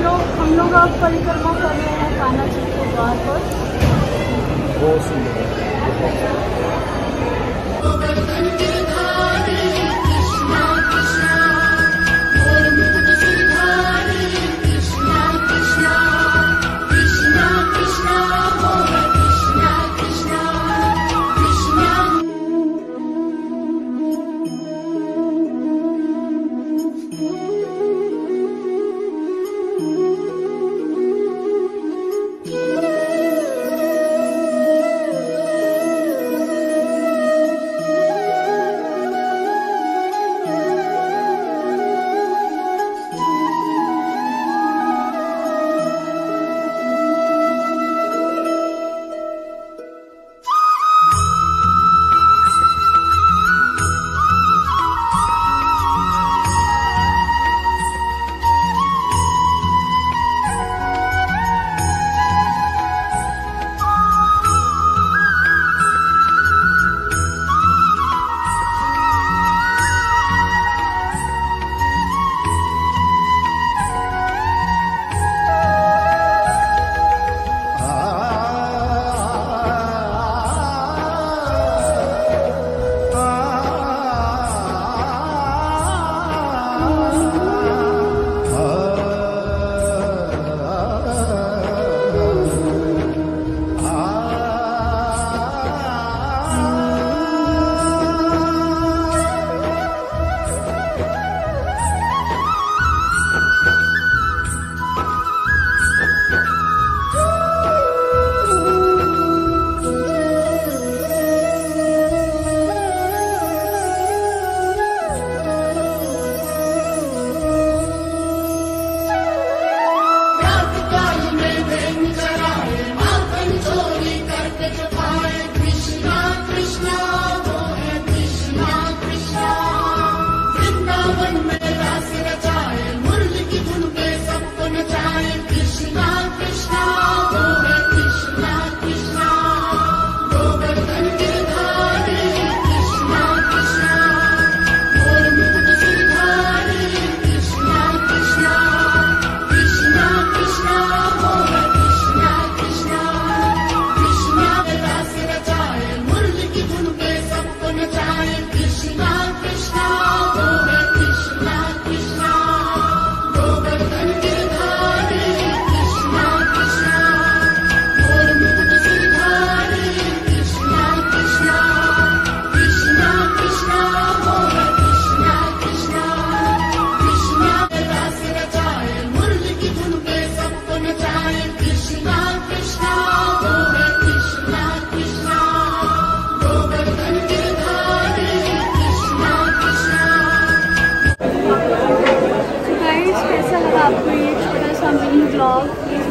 हम लोग हम लोग अब परिक्रमा कर रहे हैं खाना चीज़ के द्वार पर। बहुत सुंदर। vlog.